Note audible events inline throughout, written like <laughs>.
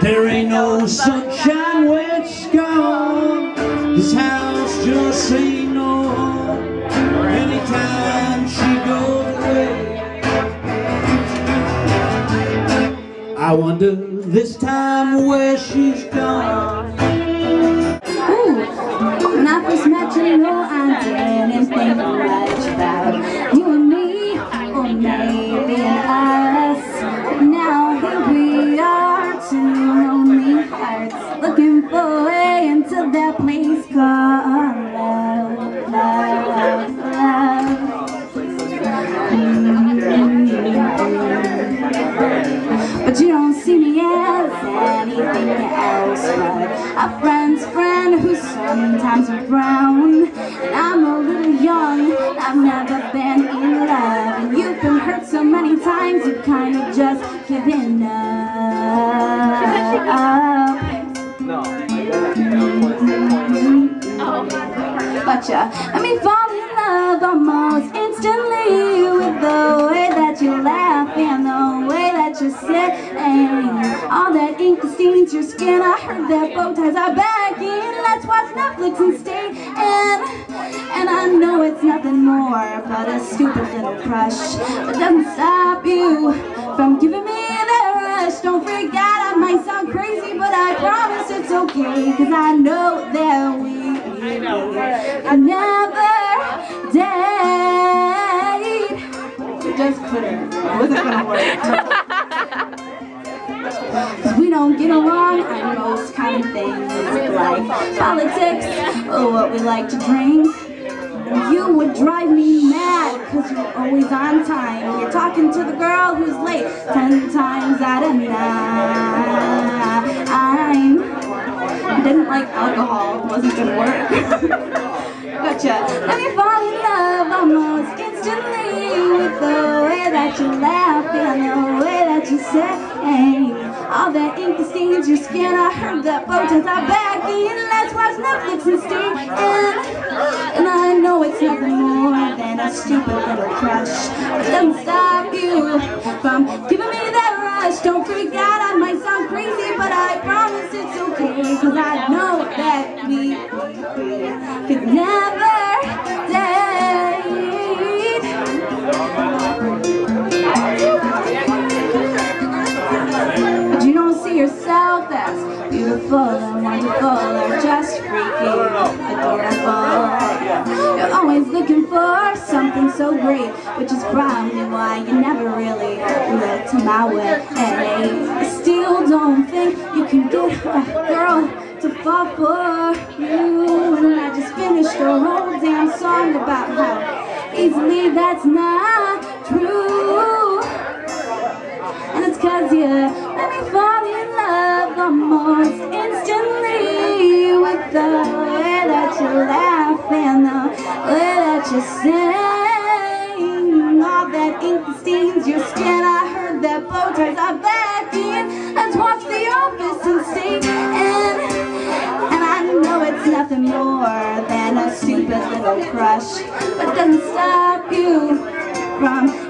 There ain't no sunshine when it's gone. This house just ain't no home. Anytime she goes away, I wonder this time where she's gone. Ooh, I first met you, no, I didn't think much for way into that place called love, love, love. But you don't see me as anything else but a friend's friend who's sometimes around. And I'm a little young, I've never been in love. And you've been hurt so many times, you kind of just give up. But you let me fall in love almost instantly with the way that you laugh and the way that you sit and all that ink that stains your skin. I heard that bow ties are back in. Let's watch Netflix and stay in. And I know it's nothing more but a stupid little crush. But doesn't stop you from giving me that rush. Don't forget I might sound crazy, but I promise it's okay. Cause I know that we can never date. We just couldn't. Wasn't gonna work. Cause <laughs> we don't get along on most kind of things like politics or what we like to drink. You would drive me mad because you're always on time. You're talking to the girl who's late ten times out of nine. Didn't like alcohol, wasn't gonna work. <laughs> gotcha. Let me fall in love almost instantly with the way that you laugh and the way that you say all that ink that stains your skin. I heard that ties are back in. Let's watch Netflix and stay in. And I know it's nothing more than a stupid little crush. But doesn't stop you from giving me that rush. Don't freak out, see yourself as beautiful and wonderful or just freaky, adorable. You're always looking for something so great, which is probably why you never really looked my way. I still don't think you can get a girl to fall for you. And I just finished a whole damn song about how easily that's not true. And it's cause you let me fall almost instantly with the way that you laugh and the way that you sing. All that ink stains your skin. I heard that bow ties are back in. Let's watch The Office and stay in. And I know it's nothing more than a stupid little crush. But doesn't stop you from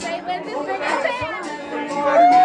Say, let this bring it down.